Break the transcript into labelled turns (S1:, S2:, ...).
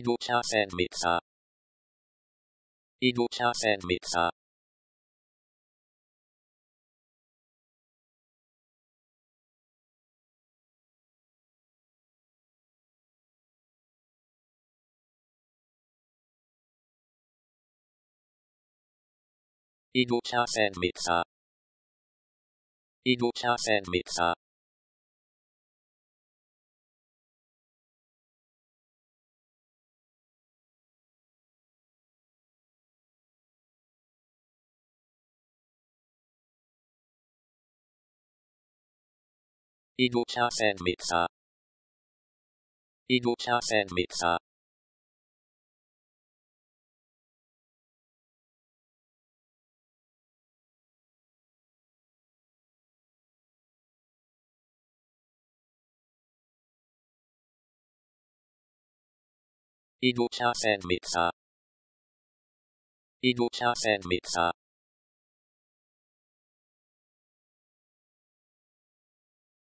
S1: Iduća sedmica. Iduća sedmica. Iduća sedmica. Iduća sedmica. อิดูชาแซนมิตซาอิดูชาแซนมิตซาอิดูชาแซนมิตซาอิดูชาแซนมิตซา